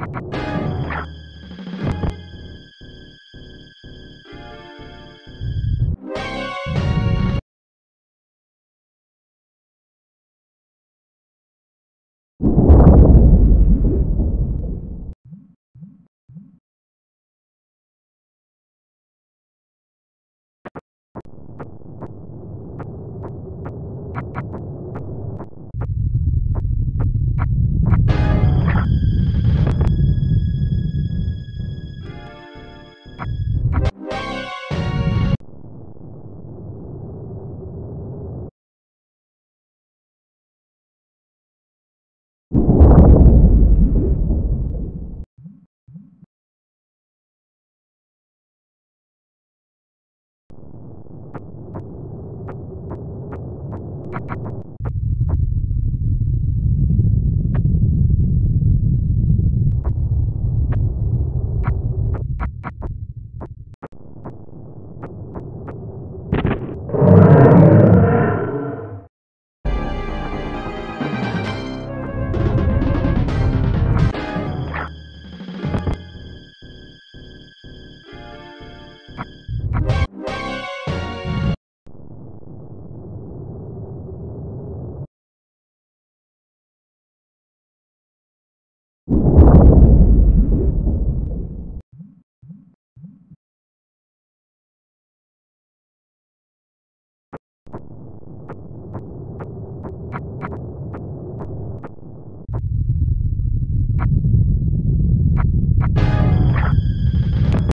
you you